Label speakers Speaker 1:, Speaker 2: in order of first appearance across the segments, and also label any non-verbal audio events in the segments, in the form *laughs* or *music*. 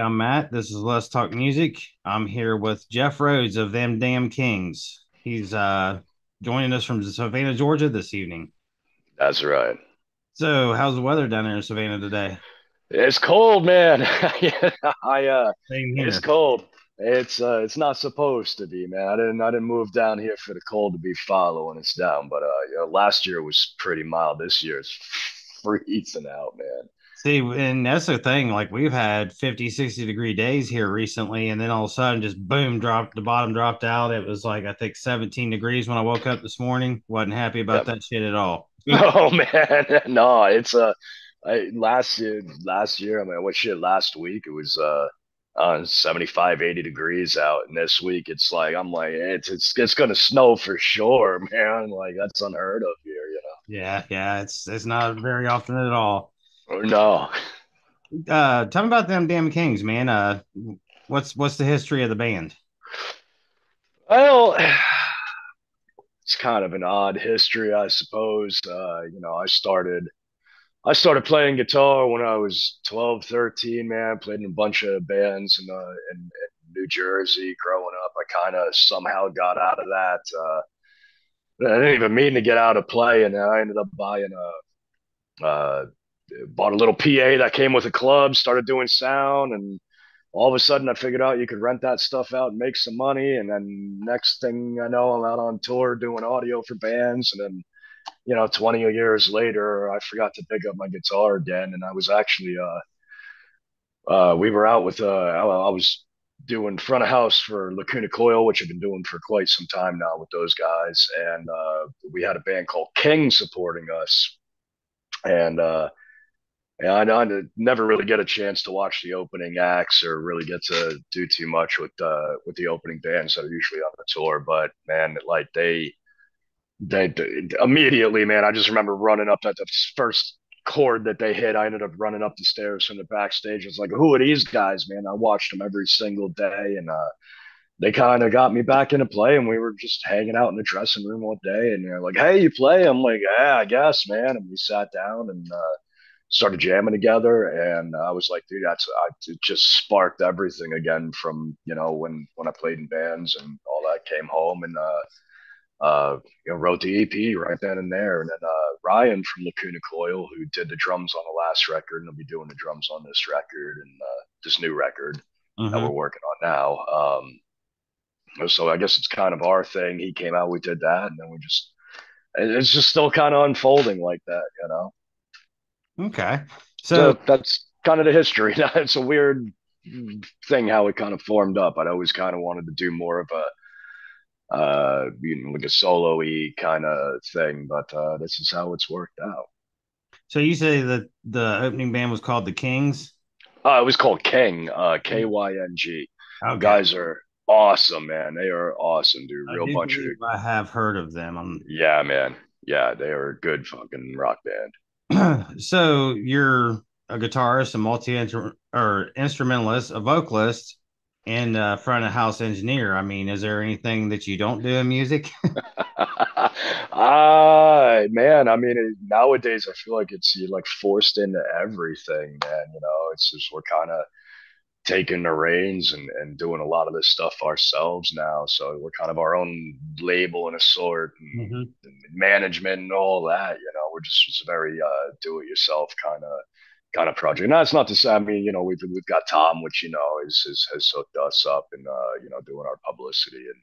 Speaker 1: I'm Matt. This is Let's Talk Music. I'm here with Jef Rhodes of Them Damn Kings. He's uh, joining us from Savannah, Georgia this evening.
Speaker 2: That's right.
Speaker 1: So, how's the weather down there in Savannah today?
Speaker 2: It's cold, man. *laughs* I uh, it's cold. It's uh, it's not supposed to be, man. I didn't I didn't move down here for the cold to be following us down. But uh, you know, last year was pretty mild. This year it's *laughs* freezing out, man.
Speaker 1: See, and that's the thing. Like we've had 50, 60 degree days here recently, and then all of a sudden, just boom, dropped the bottom dropped out. It was like I think 17 degrees when I woke up this morning. wasn't happy about yep. that shit at all. *laughs*
Speaker 2: oh man, *laughs* no, it's uh, I, last year, last year, I mean, what shit, last week it was uh, uh 75, 80 degrees out, and this week it's like I'm like it's it's it's gonna snow for sure, *laughs* man. Like that's unheard of here, you know.
Speaker 1: Yeah, yeah, it's it's not very often at all.
Speaker 2: No.
Speaker 1: Uh, tell me about them damn Kings, man. Uh, what's what's the history of the band?
Speaker 2: Well, *sighs* it's kind of an odd history, I suppose. Uh, you know, I started I started playing guitar when I was 12, 13, man. Played in a bunch of bands in, uh, in, in New Jersey growing up. I kind of somehow got out of that. Uh, I didn't even mean to get out of play, and I ended up buying a, uh, bought a little PA that came with a club, started doing sound, and all of a sudden I figured out you could rent that stuff out and make some money. And then next thing I know, I'm out on tour doing audio for bands. And then, you know, 20 years later, I forgot to pick up my guitar again. And I was actually, uh, uh, we were out with, uh, I, I was doing front of house for Lacuna Coil, which I've been doing for quite some time now with those guys. And uh, we had a band called Kyng supporting us. And uh, yeah, I, never really get a chance to watch the opening acts or really get to do too much with uh, with the opening bands that are usually on the tour. But man, like they, they, they immediately, man, I just remember running up at the first chord that they hit. I ended up running up the stairs from the backstage. It's like, who are these guys, man? I watched them every single day, and uh, they kind of got me back into play. And we were just hanging out in the dressing room one day, and they're like, "Hey, you play?" I'm like, "Yeah, I guess, man." And we sat down and. Uh, started jamming together and I was like, dude, that's I, it just sparked everything again from you know when when I played in bands and all that. Came home and uh, uh, you know, wrote the EP right then and there. And then uh, Ryan from Lacuna Coil, who did the drums on the last record, and will be doing the drums on this record and uh, this new record mm-hmm. that we're working on now. Um, so I guess it's kind of our thing. He came out, we did that, and then we just it's just still kind of unfolding like that, you know.
Speaker 1: Okay.
Speaker 2: So, so that's kind of the history. *laughs* it's a weird thing how it kind of formed up. I'd always kind of wanted to do more of a, uh, you know, like a solo-y kind of thing, but uh, this is how it's worked out.
Speaker 1: So you say that the opening band was called the Kings?
Speaker 2: Uh, it was called Kyng, uh, K Y N G. Okay. Guys are awesome, man. They are awesome, dude. Real bunch of.
Speaker 1: I have heard of them.
Speaker 2: I'm... Yeah, man. Yeah, they are a good fucking rock band. *clears throat*
Speaker 1: so you're a guitarist, a multi or instrumentalist, a vocalist, and a front of house engineer. I mean, is there anything that you don't do in music? *laughs*
Speaker 2: Ah, uh, man. I mean, nowadays I feel like it's like forced into everything, man. You know, it's just we're kind of taking the reins and, and doing a lot of this stuff ourselves now. So we're kind of our own label and a sort and, mm-hmm. and management and all that, you know, we're just, just very uh, do it yourself kind of kind of project. Now that's not to say, I mean, you know, we've, we've got Tom, which, you know, is, is has hooked us up and, uh, you know, doing our publicity and,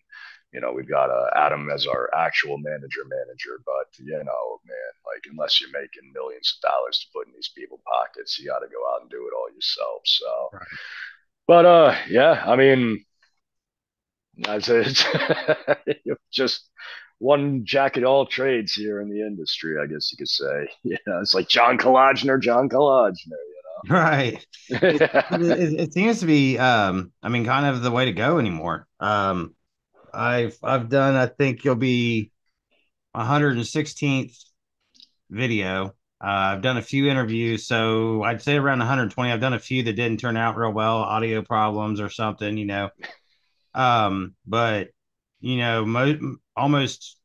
Speaker 2: you know, we've got uh, Adam as our actual manager manager, but you know, man, like unless you're making millions of dollars to put in these people pockets, you got to go out and do it all yourself. So, right. but uh, yeah, I mean, that's it. *laughs* just one jacket all trades here in the industry, I guess you could say. *laughs* Yeah, it's like John Kalodner, John Kalodner. You
Speaker 1: know? *laughs* Right. it, it, it, seems to be, um, I mean, kind of the way to go anymore. Um, I've I've done. I think you'll be 116th video. Uh, I've done a few interviews, so I'd say around 120. I've done a few that didn't turn out real well, audio problems or something, you know. Um, but you know, mo- almost,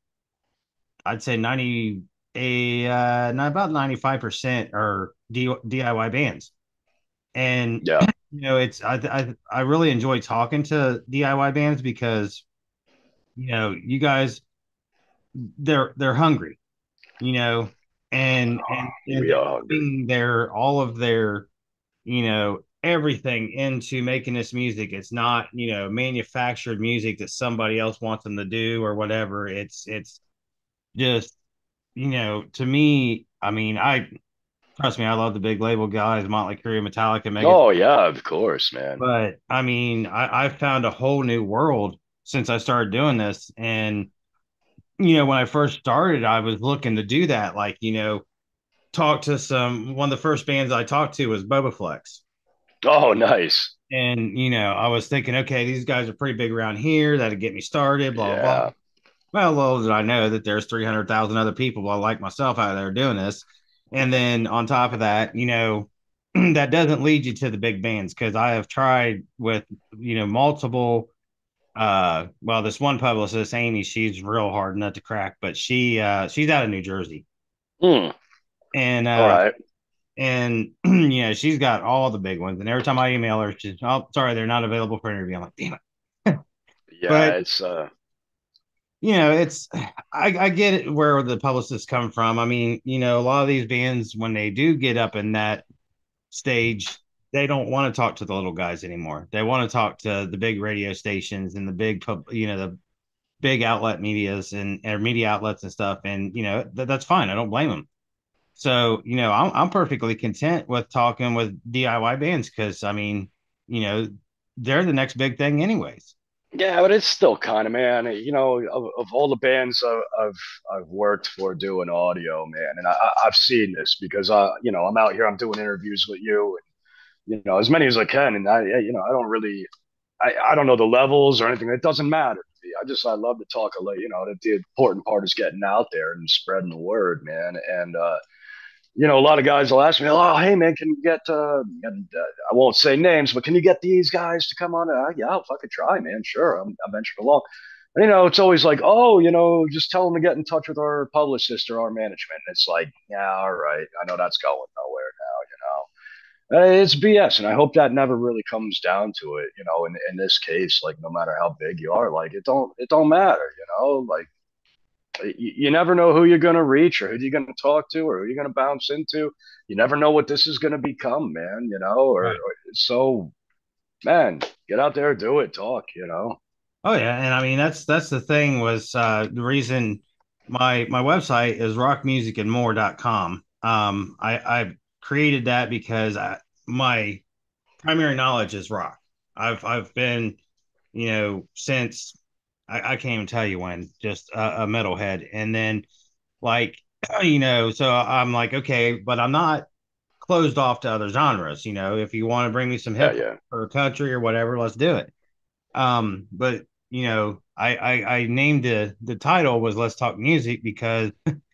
Speaker 1: I'd say 90, a uh, not about 95 percent are D- DIY bands. And
Speaker 2: Yeah.
Speaker 1: you know, it's I I I really enjoy talking to DIY bands because you know, you guys they're they're hungry, you know, and and, and
Speaker 2: We
Speaker 1: they're
Speaker 2: are hungry.
Speaker 1: putting their all of their you know everything into making this music. It's not you know manufactured music that somebody else wants them to do or whatever. It's it's just you know to me. I mean, I trust me, I love the big label guys, Motley Crue, Metallica, Megadeth.
Speaker 2: Oh yeah, of course, man.
Speaker 1: But I mean, I, I found a whole new world since I started doing this. And, you know, when I first started, I was looking to do that. Like, you know, talk to some, one of the first bands I talked to was Bobaflex.
Speaker 2: Oh, nice.
Speaker 1: And, you know, I was thinking, okay, these guys are pretty big around here. That'd get me started, blah,
Speaker 2: yeah.
Speaker 1: blah. Well, little did I know that there's 300,000 other people like myself out there doing this. And then on top of that, you know, *clears throat* that doesn't lead you to the big bands because I have tried with you know multiple. Uh, well, this one publicist, Amy, she's real hard nut to crack, but she uh she's out of New Jersey,
Speaker 2: Hmm.
Speaker 1: and uh,
Speaker 2: All right.
Speaker 1: and *clears throat* you know she's got all the big ones. And every time I email her, she's oh sorry they're not available for interview. I'm like damn it.
Speaker 2: Yeah,
Speaker 1: But-
Speaker 2: it's uh
Speaker 1: you know, it's I, I get it where the publicists come from. I mean, you know, a lot of these bands when they do get up in that stage, they don't want to talk to the little guys anymore. They want to talk to the big radio stations and the big you know, the big outlet medias and or media outlets and stuff. And you know, th- that's fine. I don't blame them. So, you know, I'm I'm perfectly content with talking with DIY bands because I mean, you know, they're the next big thing anyways.
Speaker 2: Yeah, but it's still kind of man. You know, of, of all the bands I've I've worked for doing audio, man, and I- I've seen this because I, you know, I'm out here, I'm doing interviews with you, and you know, as many as I can, and I, you know, I don't really, I, I don't know the levels or anything. It doesn't matter. to me. I just I love to talk a lot. You know, the, the important part is getting out there and spreading the word, man. And uh, you know, a lot of guys will ask me, "Oh, hey man, can you get?" Uh, and, uh, I won't say names, but can you get these guys to come on? Uh, yeah, I'll fucking try, man. Sure, I'm, I ventured along. And, you know, it's always like, oh, you know, just tell them to get in touch with our publicist or our management. And it's like, yeah, all right, I know that's going nowhere now. Uh, it's BS, and I hope that never really comes down to it. You know, in in this case, like no matter how big you are, like it don't it don't matter. You know, like you, you never know who you're going to reach or who you're going to talk to or who you're going to bounce into. You never know what this is going to become, man, you know, or,
Speaker 1: Right.
Speaker 2: or so man, get out there, do it, talk, you know.
Speaker 1: Oh yeah, and I mean that's that's the thing was uh the reason my my website is rockmusicandmore.com. Um I I created that because I my primary knowledge is rock. I've I've been, you know, since I, I can't even tell you when, just a, a metalhead. And then like *clears throat* you know, so I'm like, okay, but I'm not closed off to other genres. You know, if you want to bring me some
Speaker 2: Yeah,
Speaker 1: hip
Speaker 2: yeah.
Speaker 1: or country or whatever, let's do it. Um, but you know, I, I I named the the title was Let's Talk Music because *laughs*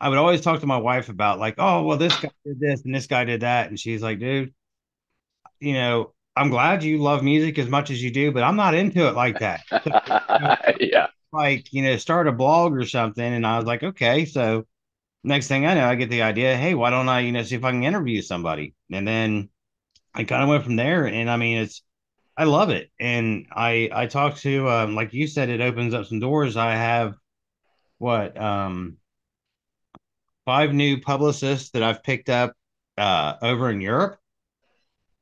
Speaker 1: I would always talk to my wife about like, oh well, this guy did this and this guy did that, and she's like, dude, you know, I'm glad you love music as much as you do, but I'm not into it like that. *laughs*
Speaker 2: yeah.
Speaker 1: Like, you know, start a blog or something, and I was like, okay, so next thing I know, I get the idea, hey, why don't I, you know, see if I can interview somebody, and then I kind of went from there, and I mean, it's I love it. And I I talked to um like you said, it opens up some doors. I have what um five new publicists that I've picked up uh over in Europe.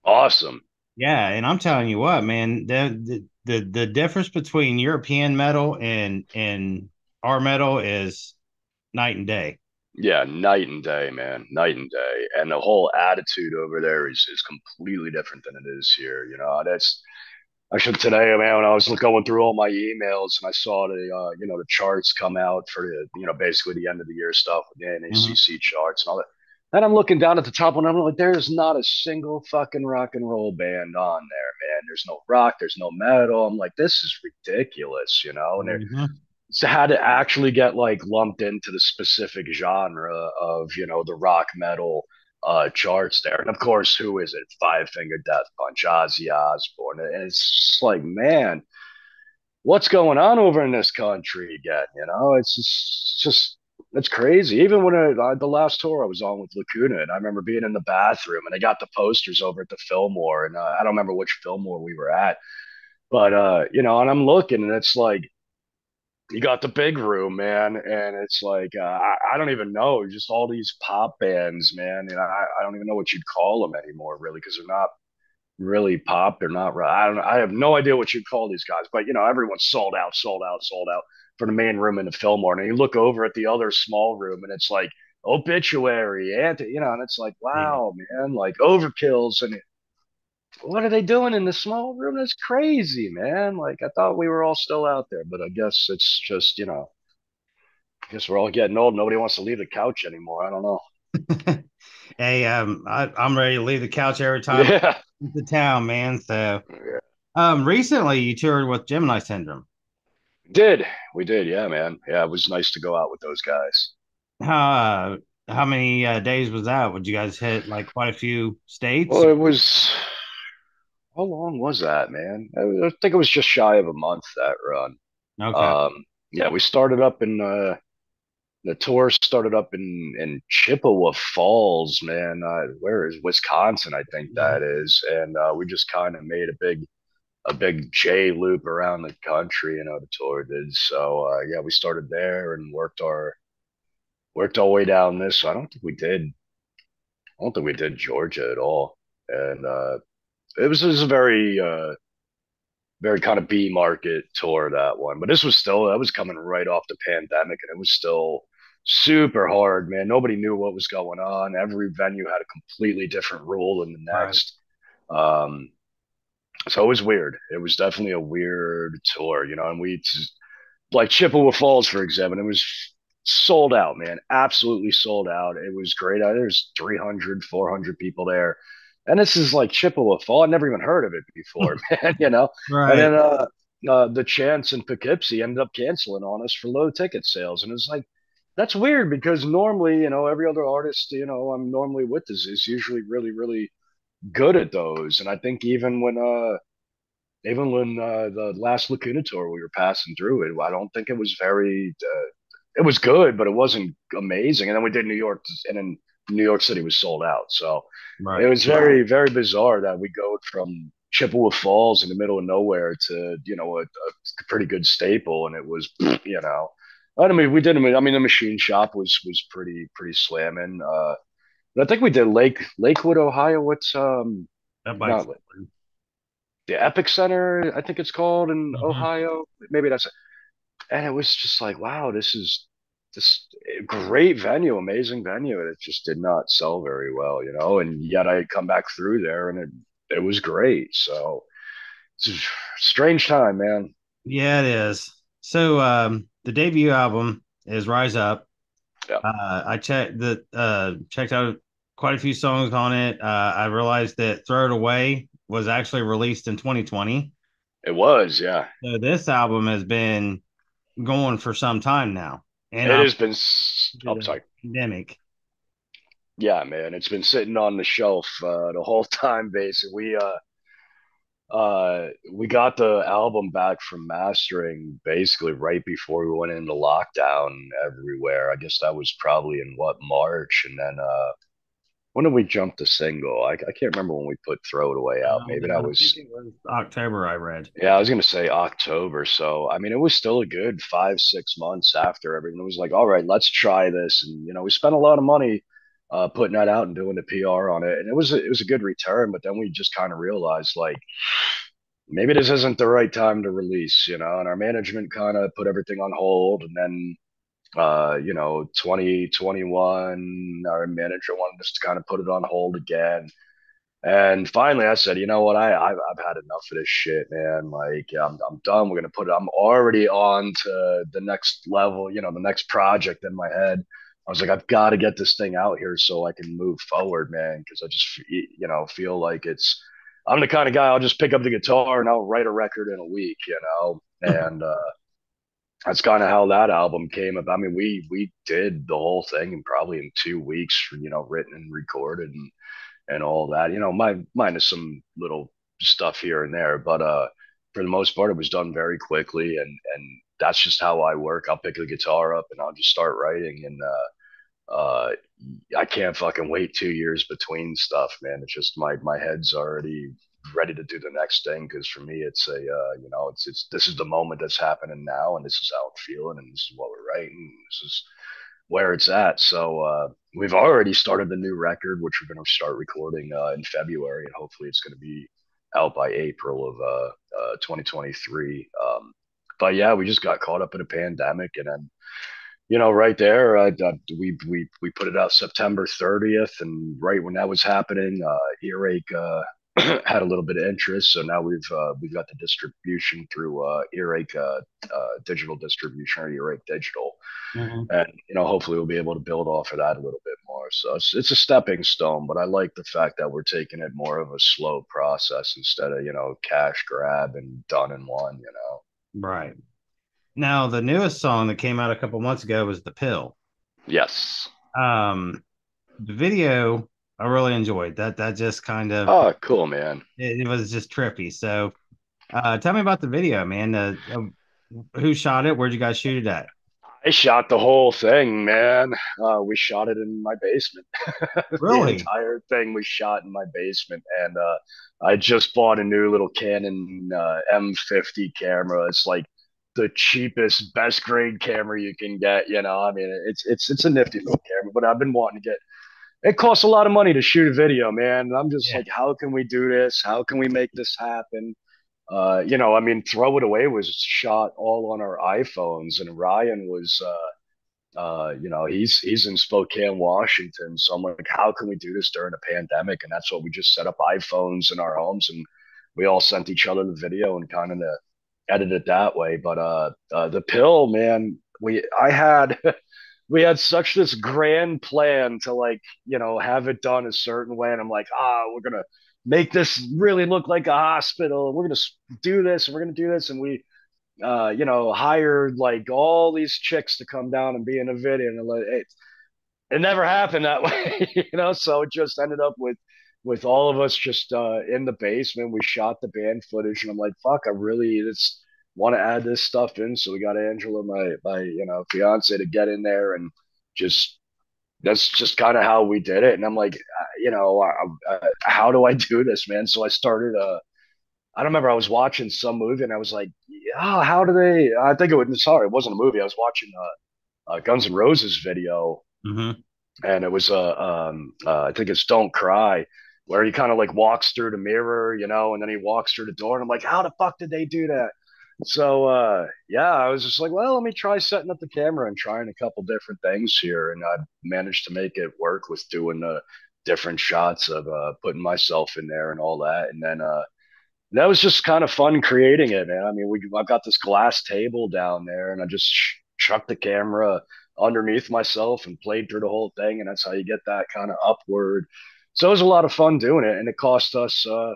Speaker 2: Awesome.
Speaker 1: Yeah, and I'm telling you what, man, the the the, the difference between European metal and and our metal is night and day.
Speaker 2: Yeah, night and day, man. Night and day. And the whole attitude over there is is completely different than it is here. You know, that's actually today, man, when I was going through all my emails and I saw the uh, you know, the charts come out for the, you know, basically the end of the year stuff with the NACC charts and all that. And I'm looking down at the top and I'm like, there's not a single fucking rock and roll band on there, man. There's no rock, there's no metal. I'm like, this is ridiculous, you know? And
Speaker 1: Mhm.
Speaker 2: so had to actually get like lumped into the specific genre of you know the rock metal uh charts there. And of course who is it? Five finger death punch ozzy osbourne. And it's like man what's going on over in this country again? You know it's just, it's just it's crazy. Even when I, the last tour I was on with Lacuna, and I remember being in the bathroom, and they got the posters over at the Fillmore, and uh, I don't remember which Fillmore we were at, but uh, you know, and I'm looking, and it's like you got the big room, man, and it's like uh, I, I, don't even know, just all these pop bands, man, and I, I don't even know what you'd call them anymore, really, because they're not really pop. They're not. I don't. I have no idea what you'd call these guys, but you know, everyone's sold out, sold out, sold out for the main room in the Fillmore, and you look over at the other small room, and it's like obituary, and you know, and it's like, wow, yeah. man, like overkills, and what are they doing in the small room? That's crazy, man. Like I thought we were all still out there, but I guess it's just you know, I guess we're all getting old. Nobody wants to leave the couch anymore. I don't know. *laughs*
Speaker 1: hey, um, I, am ready to leave the couch every time. Yeah. The town, man. So, yeah. um, recently you toured with Gemini Syndrome.
Speaker 2: Did we did? Yeah, man. Yeah, it was nice to go out with those guys.
Speaker 1: How uh, how many uh, days was that? Would you guys hit like quite a few states?
Speaker 2: Well, it was. How long was that, man? I, think it was just shy of a month that run. Okay. Um, yeah, we started up in uh, the tour started up in in Chippewa Falls, man. Uh, where is Wisconsin? I think that is, and uh, we just kind of made a big a big J loop around the country, you know, the tour did. So uh, yeah, we started there and worked our worked our way down this. So I don't think we did. I don't think we did Georgia at all, and uh, it was it was a very uh, very kind of B market tour that one. But this was still that was coming right off the pandemic, and it was still super hard, man. Nobody knew what was going on. Every venue had a completely different rule than the next. Right. Um, so it was weird. It was definitely a weird tour, you know. And we like Chippewa Falls, for example, it was sold out, man. Absolutely sold out. It was great. There's 300, 400 people there. And this is like Chippewa Fall. I'd never even heard of it before, *laughs* man, you know. Right. And then uh, uh, the Chance in Poughkeepsie ended up canceling on us for low ticket sales. And it's like, that's weird because normally, you know, every other artist, you know, I'm normally with is, is usually really, really good at those. And I think even when uh even when uh, the last Lacuna tour we were passing through it, I don't think it was very. Uh, it was good, but it wasn't amazing. And then we did New York, and then New York City was sold out. So right. it was very, very bizarre that we go from Chippewa Falls in the middle of nowhere to you know a, a pretty good staple, and it was *clears throat* you know. I mean, we did. I mean, the machine shop was was pretty pretty slamming. Uh, but I think we did Lake Lakewood, Ohio. What's um not, the Epic Center, I think it's called in mm-hmm. Ohio. Maybe that's it. And it was just like, wow, this is this great venue, amazing venue, and it just did not sell very well, you know. And yet I come back through there, and it it was great. So it's a strange time, man.
Speaker 1: Yeah, it is. So um, the debut album is Rise Up. Yeah. Uh, I checked the uh, checked out quite a few songs on it. Uh, I realized that Throw It Away was actually released in 2020.
Speaker 2: It was, yeah.
Speaker 1: So this album has been going for some time now.
Speaker 2: And it has been oh, sorry.
Speaker 1: Pandemic.
Speaker 2: Yeah, man. It's been sitting on the shelf uh, the whole *laughs* time, basically. We uh uh we got the album back from mastering basically right before we went into lockdown everywhere. I guess that was probably in what March and then uh when did we jump to single? I, I can't remember when we put "Throw It Away" out. Maybe that was,
Speaker 1: was, October. I read.
Speaker 2: Yeah, I was gonna say October. So I mean, it was still a good five six months after everything. It was like, all right, let's try this, and you know, we spent a lot of money uh, putting that out and doing the PR on it, and it was it was a good return. But then we just kind of realized like maybe this isn't the right time to release, you know. And our management kind of put everything on hold, and then uh, you know, 2021, our manager wanted us to kind of put it on hold again. And finally, I said, you know what? I I've, I've had enough of this shit, man. Like, I'm I'm done. We're gonna put it. I'm already on to the next level. You know, the next project in my head. I was like, I've got to get this thing out here so I can move forward, man. Because I just, you know, feel like it's. I'm the kind of guy I'll just pick up the guitar and I'll write a record in a week, you know. *laughs* And uh, that's kind of how that album came up. I mean, we we did the whole thing in probably in two weeks, you know, written and recorded and and all that. You know, my minus some little stuff here and there, but uh, for the most part, it was done very quickly. And and that's just how I work. I'll pick the guitar up and I'll just start writing, and uh, uh, I can't fucking wait two years between stuff, man. It's just my my head's already ready to do the next thing because for me it's a uh, you know it's it's this is the moment that's happening now and this is how I'm feeling and this is what we're writing. This is where it's at. So uh, we've already started the new record, which we're going to start recording uh, in February, and hopefully it's going to be out by April of uh, uh 2023. Um, but yeah, we just got caught up in a pandemic, and then you know, right there, uh, we we we put it out September 30th, and right when that was happening, uh, Earache uh, *clears throat* had a little bit of interest, so now we've uh, we've got the distribution through uh, Earache uh, uh, digital distribution or Earache Digital, mm-hmm. and you know, hopefully we'll be able to build off of that a little bit more. So it's it's a stepping stone, but I like the fact that we're taking it more of a slow process instead of you know cash grab and done in one. You know.
Speaker 1: Right. Now, the newest song that came out a couple months ago was "The Pill."
Speaker 2: Yes.
Speaker 1: Um, the video I really enjoyed that. That just kind of
Speaker 2: oh, cool, man.
Speaker 1: It, it was just trippy. So, uh, tell me about the video, man. Uh, who shot it? Where'd you guys shoot it at?
Speaker 2: I shot the whole thing, man. Uh, we shot it in my basement. *laughs*
Speaker 1: Really?
Speaker 2: the entire thing was shot in my basement, and uh, I just bought a new little Canon uh, M50 camera. It's like the cheapest, best grade camera you can get. You know, I mean, it's it's it's a nifty little camera, but I've been wanting to get. It costs a lot of money to shoot a video, man. And I'm just yeah. like, how can we do this? How can we make this happen? Uh, you know, I mean, Throw It Away was shot all on our iPhones, and Ryan was, uh, uh, you know, he's he's in Spokane, Washington. So I'm like, how can we do this during a pandemic? And that's what we just set up iPhones in our homes, and we all sent each other the video and kind of edit it that way. But uh, uh, the pill, man, we I had. *laughs* we had such this grand plan to like you know have it done a certain way and i'm like ah we're gonna make this really look like a hospital. We're gonna do this, and we're gonna do this, and we, uh, you know, hired like all these chicks to come down and be in a video, and like, it, it never happened that *laughs* way, you know. So it just ended up with with all of us just uh, in the basement. We shot the band footage, and I'm like, fuck, I really just want to add this stuff in. So we got Angela, my my you know fiance, to get in there and just that's just kind of how we did it. And I'm like, uh, you know, uh, uh, how do I do this, man? So I started. Uh, I don't remember. I was watching some movie and I was like, yeah, how do they? I think it was sorry, it wasn't a movie. I was watching a, a Guns N' Roses video,
Speaker 1: mm-hmm.
Speaker 2: and it was a, um, uh, I think it's "Don't Cry." Where he kind of like walks through the mirror, you know, and then he walks through the door, and I'm like, how the fuck did they do that? So uh, yeah, I was just like, well, let me try setting up the camera and trying a couple different things here, and I managed to make it work with doing the different shots of uh, putting myself in there and all that, and then uh, that was just kind of fun creating it, man. I mean, we I've got this glass table down there, and I just chucked the camera underneath myself and played through the whole thing, and that's how you get that kind of upward. So it was a lot of fun doing it, and it cost us uh,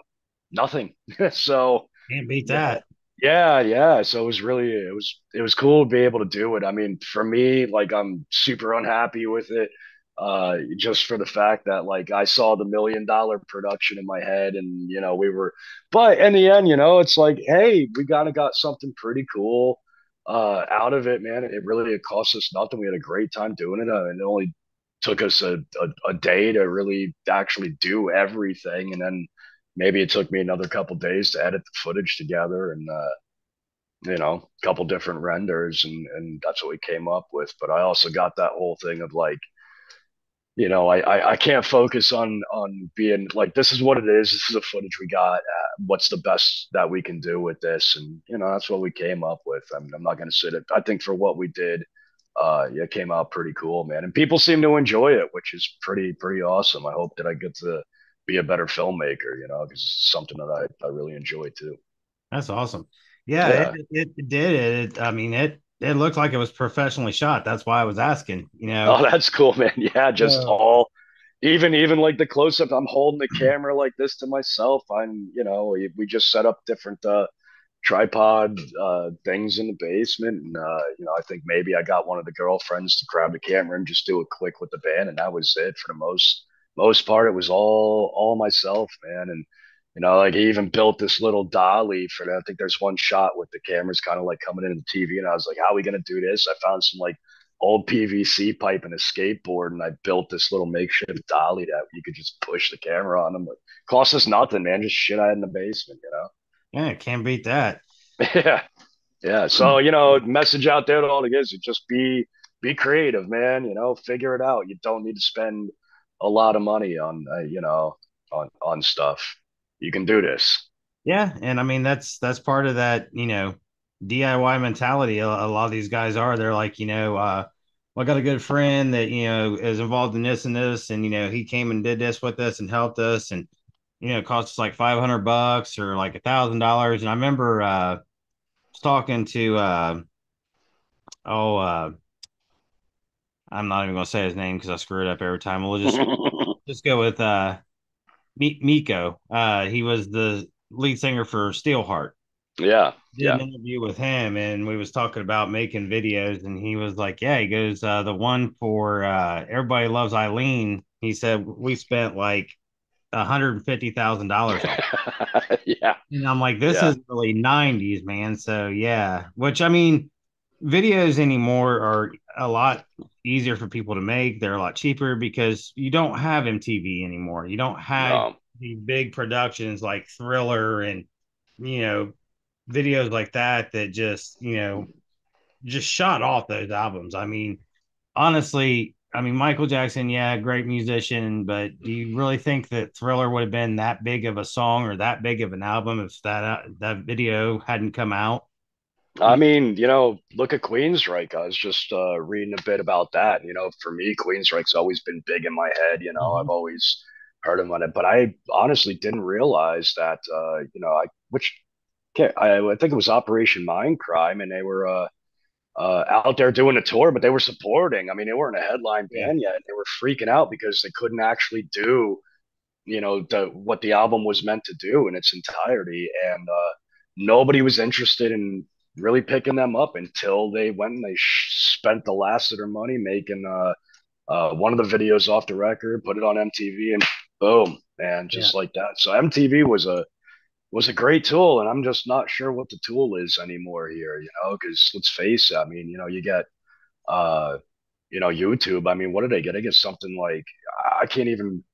Speaker 2: nothing. *laughs* so
Speaker 1: can't beat that.
Speaker 2: Yeah, yeah. So it was really it was it was cool to be able to do it. I mean, for me, like I'm super unhappy with it. Uh, just for the fact that like I saw the million dollar production in my head and you know we were but in the end, you know, it's like, hey, we kinda got something pretty cool uh out of it, man. It really it cost us nothing. We had a great time doing it. Uh, and it only took us a, a, a day to really actually do everything and then maybe it took me another couple days to edit the footage together and uh, you know a couple different renders and and that's what we came up with. But i also got that whole thing of like you know I, I, I can't focus on on being like this is what it is. This is the footage we got. Uh, what's the best that we can do with this? And you know that's what we came up with. I mean i'm not going to sit it i think for what we did uh it came out pretty cool man. And people seem to enjoy it which is pretty pretty awesome. I hope that i get to be a better filmmaker, you know, because it's something that I, I really enjoy too.
Speaker 1: That's awesome. Yeah, yeah. It, it, did. It, I mean, it it looked like it was professionally shot. That's why I was asking. You know.
Speaker 2: Oh, that's cool, *laughs* man. Yeah, just all, even even like the close up. I'm holding the *laughs* camera like this to myself. I'm, you know, we, we just set up different uh, tripod uh, things in the basement, and uh, you know, I think maybe I got one of the girlfriends to grab the camera and just do a click with the band, and that was it for the most most part it was all all myself man and You know, like he even built this little dolly for that. I think there's one shot with the cameras kind of like coming into the TV, and I was like, "How are we gonna do this?" I found some like old PVC pipe and a skateboard, and I built this little makeshift dolly that you could just push the camera on them. Like, cost us nothing, man. Just shit I had in the basement, you know.
Speaker 1: Yeah, can't beat that. *laughs*
Speaker 2: yeah, yeah. So you know, message out there to all the kids: just be be creative, man. You know, figure it out. You don't need to spend a lot of money on uh, you know on on stuff you can do this.
Speaker 1: Yeah, and I mean that's that's part of that, you know, DIY mentality. A, a lot of these guys are. They're like, you know, uh, well, I got a good friend that you know is involved in this and this, and you know he came and did this with us and helped us, and you know it cost us like five hundred bucks or like a thousand dollars. And I remember uh, talking to uh, oh, uh, I'm not even gonna say his name because I screw it up every time. We'll just *laughs* just go with uh, Miko. Uh, he was the lead singer for Steelheart.
Speaker 2: Yeah,
Speaker 1: Did
Speaker 2: yeah.
Speaker 1: an interview with him, and we was talking about making videos, and he was like, "Yeah," he goes, uh, "The one for uh, Everybody Loves Eileen." He said we spent like one hundred and fifty thousand dollars. *laughs*
Speaker 2: yeah,
Speaker 1: and I'm like, "This
Speaker 2: Yeah.
Speaker 1: is really '90s, man." So yeah, which I mean, videos anymore are a lot easier for people to make. They're a lot cheaper because you don't have MTV anymore. You don't have
Speaker 2: no,
Speaker 1: the big productions like Thriller and you know videos like that that just you know just shot off those albums. I mean, honestly, I mean Michael Jackson, yeah, great musician, but do you really think that Thriller would have been that big of a song or that big of an album if that uh, that video hadn't come out?
Speaker 2: I mean, you know, look at Queensryche. I was just uh, reading a bit about that. You know, for me, Queensryche's always been big in my head. You know,
Speaker 1: Mhm.
Speaker 2: I've always heard him on it, but I honestly didn't realize that. Uh, you know, I which okay, I, I think it was Operation Mindcrime, and they were uh, uh, out there doing a tour, but they were supporting. I mean, they weren't a headline band yet. They were freaking out because they couldn't actually do, you know, the what the album was meant to do in its entirety, and uh, nobody was interested in really picking them up until they went and they sh- spent the last of their money making uh, uh, one of the videos off the record, put it on MTV, and boom, and just like that. So MTV was a was a great tool, and I'm just not sure what the tool is anymore here. You know, because let's face it, I mean, you know, you get uh, you know, YouTube. I mean, what did they get? I get something like I can't even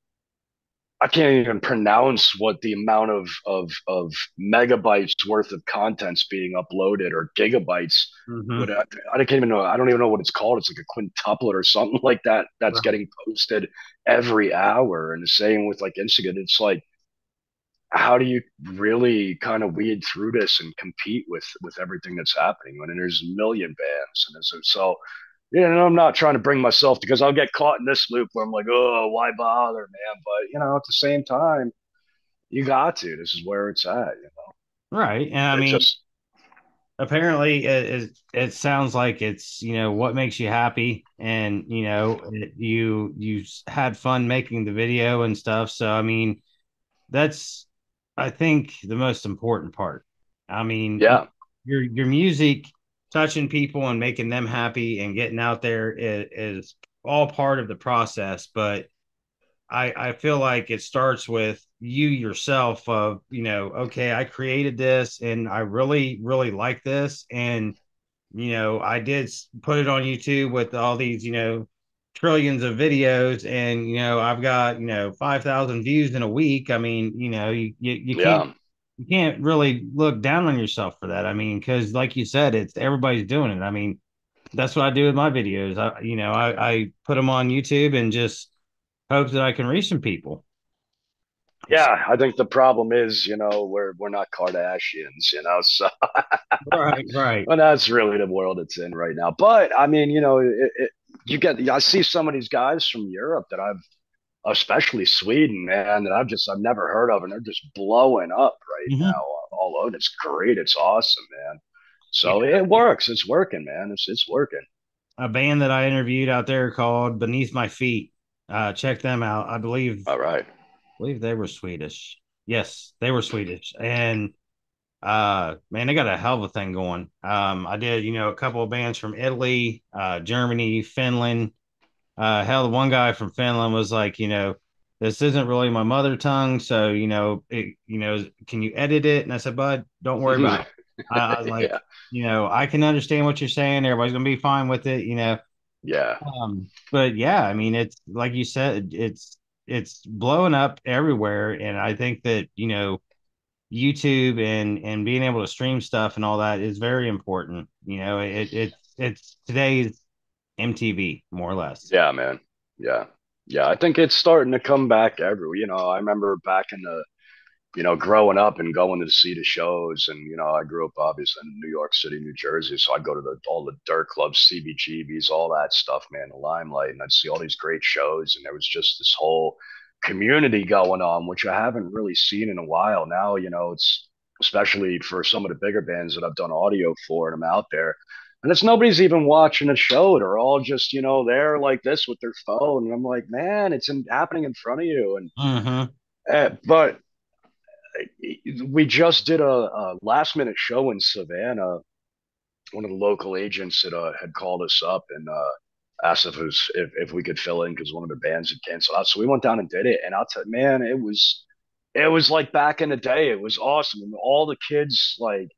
Speaker 2: I can't even pronounce what the amount of of of megabytes worth of content's being uploaded or gigabytes.
Speaker 1: Mhm.
Speaker 2: What I, I can't even know. I don't even know what it's called. It's like a quintuplet or something *laughs* like that. That's getting posted every hour. And the same with like Instagram. It's like, how do you really kind of weed through this and compete with with everything that's happening when there's a million bands and so so you know, I'm not trying to bring myself because I'll get caught in this loop where I'm like, oh, why bother, man? But you know, at the same time, you got to. This is where it's at. You know,
Speaker 1: Right. And I
Speaker 2: It
Speaker 1: mean,
Speaker 2: just
Speaker 1: apparently it, it it sounds like it's you know what makes you happy and you know it, you you had fun making the video and stuff so i mean that's i think the most important part i mean
Speaker 2: yeah,
Speaker 1: your your music touching people and making them happy and getting out there is, is all part of the process. But I, I feel like it starts with you yourself of you know okay i created this and i really really like this. And you know i did put it on youtube with all these you know trillions of videos and you know i've got you know 5000 views in a week. I mean you know you you, you
Speaker 2: yeah,
Speaker 1: can't you can't really look down on yourself for that i mean because like you said it's everybody's doing it i mean that's what i do with my videos i you know i i put them on youtube and just hope that i can reach some people
Speaker 2: yeah. I think the problem is, you know, we're we're not Kardashians, you know, *laughs* so
Speaker 1: right right
Speaker 2: well, that's really the world it's in right now. But I mean, you know, it, it, you get I see some of these guys from Europe that I've especially Sweden, man, that I've just I've never heard of, and they're just blowing up right
Speaker 1: Mhm.
Speaker 2: now. All over, it's great, it's awesome, man. So
Speaker 1: Yeah.
Speaker 2: it works, it's working, man. It's it's working.
Speaker 1: a band that i interviewed out there called beneath my feet uh check them out i believe
Speaker 2: All right.
Speaker 1: believe they were Swedish. Yes, they were Swedish. And uh man, they got a hell of a thing going. Um I did, you know, a couple of bands from Italy, uh Germany, Finland. Uh hell, the one guy from Finland was like, you know, this isn't really my mother tongue, so you know, it, you know, can you edit it? And I said, bud, don't worry about it. *laughs* I, I was like, yeah. you know, I can understand what you're saying. Everybody's gonna be fine with it, you know.
Speaker 2: Yeah.
Speaker 1: Um, but yeah, I mean, it's like you said, it's it's blowing up everywhere, and I think that you know, YouTube and and being able to stream stuff and all that is very important. You know, it it it's today's MTV more or less.
Speaker 2: Yeah, man. Yeah. Yeah, I think it's starting to come back everywhere. You know, I remember back in the, you know, growing up and going to see the shows, and you know, I grew up obviously in New York City, New Jersey, so I'd go to the all the dirt clubs, CBGBs, all that stuff, man, the Limelight, and I'd see all these great shows, and there was just this whole community going on, which I haven't really seen in a while. Now, you know, it's especially for some of the bigger bands that I've done audio for, and I'm out there and it's nobody's even watching a show. They're all just, you know, there like this with their phone. And I'm like, man, it's in, happening in front of you. And
Speaker 1: mm-hmm.
Speaker 2: uh, but we just did a, a, last minute show in Savannah. One of the local agents that uh, had called us up and uh, asked if, was, if, if we could fill in because one of the bands had canceled out. So we went down and did it. And I'll tell you, man, it was it was like back in the day. It was awesome. And all the kids like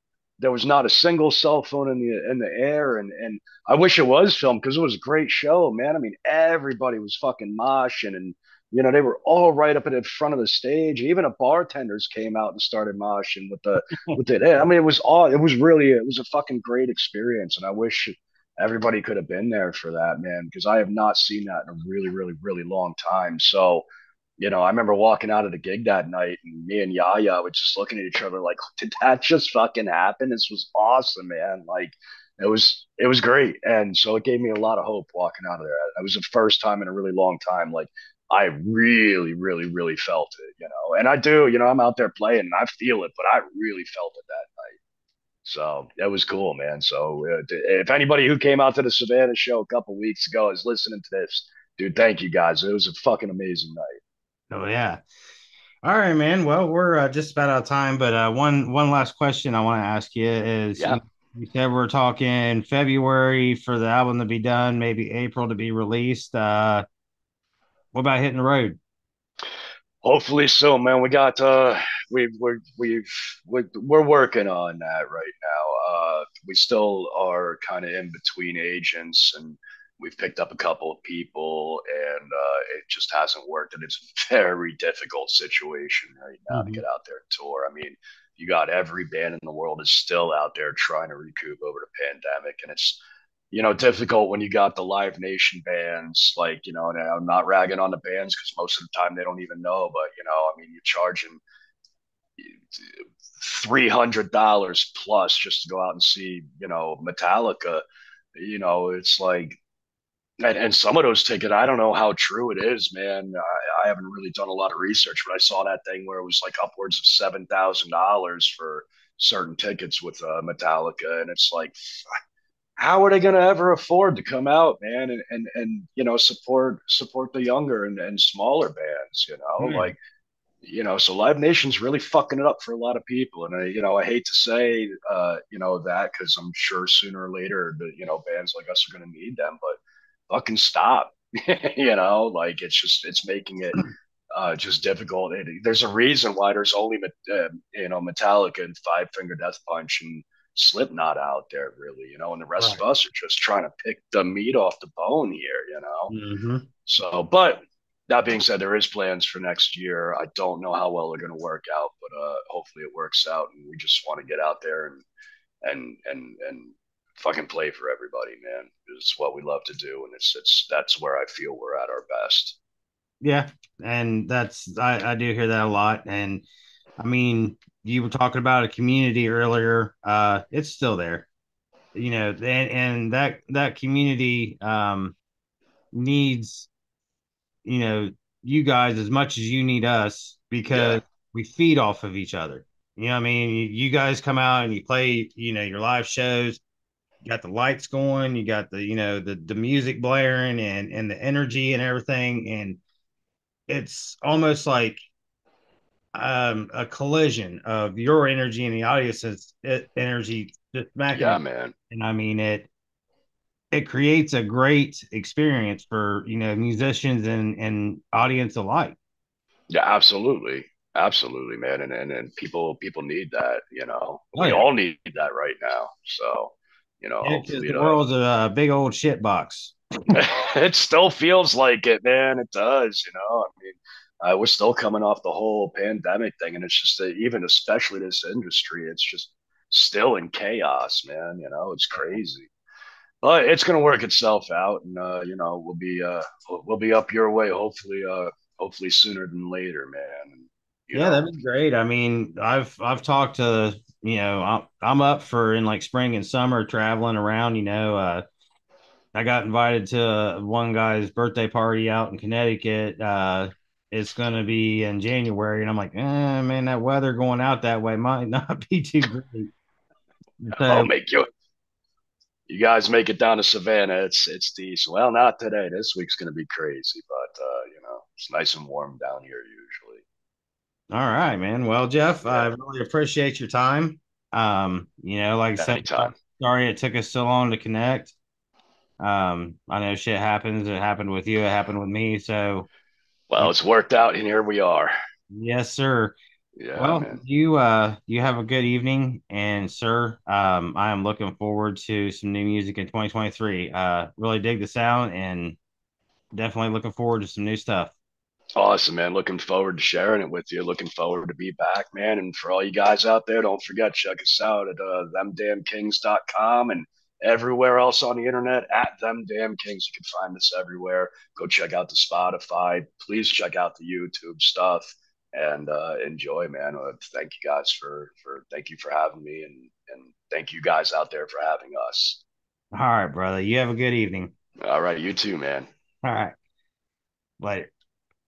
Speaker 2: there was not a single cell phone in the in the air and and I wish it was filmed because it was a great show, man. I mean, everybody was fucking moshing and you know they were all right up in the front of the stage. Even a bartenders came out and started moshing with the *laughs* with it. I mean, it was all it was really it was a fucking great experience, and I wish everybody could have been there for that, man, because I have not seen that in a really, really, really long time. So you know, I remember walking out of the gig that night and me and Yaya were just looking at each other like, *laughs* did that just fucking happen? This was awesome, man. Like it was it was great. And so it gave me a lot of hope walking out of there. It was the first time in a really long time. Like I really, really, really felt it, you know. And I do, you know, I'm out there playing and I feel it, but I really felt it that night. So that was cool, man. So uh, if anybody who came out to the Savannah show a couple weeks ago is listening to this, dude, thank you guys. It was a fucking amazing night.
Speaker 1: Oh yeah. All right, man. Well, we're uh, just about out of time, but uh, one one last question I want to ask you is: yeah. you, said we're talking February for the album to be done, maybe April to be released. Uh, what about hitting the road?
Speaker 2: Hopefully so, man. We got uh, we've we're we've we're, we're working on that right now. Uh, we still are kind of in between agents and we've picked up a couple of people and uh, it just hasn't worked and it's a *laughs* very difficult situation right now mm-hmm. to get out there and tour i mean you got every band in the world is still out there trying to recoup over the pandemic and it's you know difficult when you got the live nation bands like you know and i'm not ragging on the bands because most of the time they don't even know but you know i mean you're charging $300 plus just to go out and see you know metallica you know it's like and, and some of those tickets, I don't know how true it is, man. I, I haven't really done a lot of research, but I saw that thing where it was like upwards of seven thousand dollars for certain tickets with uh, Metallica, and it's like, how are they going to ever afford to come out, man, and and and you know support support the younger and, and smaller bands, you know, mm. like you know, so Live Nation's really fucking it up for a lot of people, and I, you know, I hate to say, uh, you know, that because I'm sure sooner or later, the you know, bands like us are going to need them, but fucking stop. *laughs* you know, like it's just it's making it uh, just difficult. It, there's a reason why there's only uh, you know Metallica and Five Finger Death Punch and Slipknot out there, really. You know, and the rest right. of us are just trying to pick the meat off the bone here. You know,
Speaker 1: mm-hmm.
Speaker 2: so but. That being said, there is plans for next year. I don't know how well they're going to work out, but uh, hopefully it works out. And we just want to get out there and and and and fucking play for everybody, man. It's what we love to do, and it's it's that's where I feel we're at our best.
Speaker 1: Yeah, and that's I, I do hear that a lot, and I mean, you were talking about a community earlier. Uh, it's still there, you know, and and that that community um needs, you know, you guys as much as you need us because yeah. we feed off of each other. You know, I mean, you guys come out and you play, you know, your live shows you got the lights going, you got the you know the the music blaring and and the energy and everything, and it's almost like um a collision of your energy and the audience's energy just smacking.
Speaker 2: Yeah, man.
Speaker 1: And I mean it. It creates a great experience for you know musicians and and audience alike.
Speaker 2: Yeah, absolutely. Absolutely, man. And, and and people people need that, you know.
Speaker 1: Oh,
Speaker 2: We
Speaker 1: yeah.
Speaker 2: all need that right now. So, you know,
Speaker 1: Yeah, the
Speaker 2: uh,
Speaker 1: world's a big old shit box. *laughs*
Speaker 2: it still feels like it, man. It does, you know. I mean, uh, we're still coming off the whole pandemic thing, and it's just that even especially this industry, it's just still in chaos, man. You know, it's crazy. But it's gonna work itself out, and uh, you know, we'll be uh, we'll, we'll be up your way, hopefully, uh, hopefully sooner than later, man.
Speaker 1: Yeah,
Speaker 2: know,
Speaker 1: that'd be great. I mean, I've I've talked to you know I'm I'm up for in like spring and summer traveling around. You know, uh, I got invited to one guy's birthday party out in Connecticut. Uh, it's gonna be in January, and I'm like, eh, man, that weather going out that way might *laughs* not be too great.
Speaker 2: I'll
Speaker 1: So
Speaker 2: make you. You guys make it down to Savannah. It's it's decent. Well, not today. This week's gonna be crazy, but uh, you know, it's nice and warm down here usually.
Speaker 1: All right, man. Well, Jef, I really appreciate your time. Um, you know, like I said,
Speaker 2: anytime.
Speaker 1: sorry it took us so long to connect. Um, I know shit happens. It happened with you. It happened with me. So,
Speaker 2: Well, it's worked out, and here we are.
Speaker 1: yes, sir.
Speaker 2: Yeah,
Speaker 1: Well,
Speaker 2: man.
Speaker 1: you uh, you have a good evening, and sir, um, I am looking forward to some new music in 2023. Uh, really dig the sound, and definitely looking forward to some new stuff.
Speaker 2: Awesome, man. Looking forward to sharing it with you. Looking forward to be back, man. And for all you guys out there, don't forget, check us out at uh, themdamnkings.com and everywhere else on the internet at Them Damn Kings. You can find us everywhere. Go check out the Spotify. Please check out the YouTube stuff and uh, enjoy, man. Uh, thank you guys for for thank you for having me and and thank you guys out there for having us.
Speaker 1: All right, brother. You have a good evening.
Speaker 2: All right, you too, man.
Speaker 1: All right, later.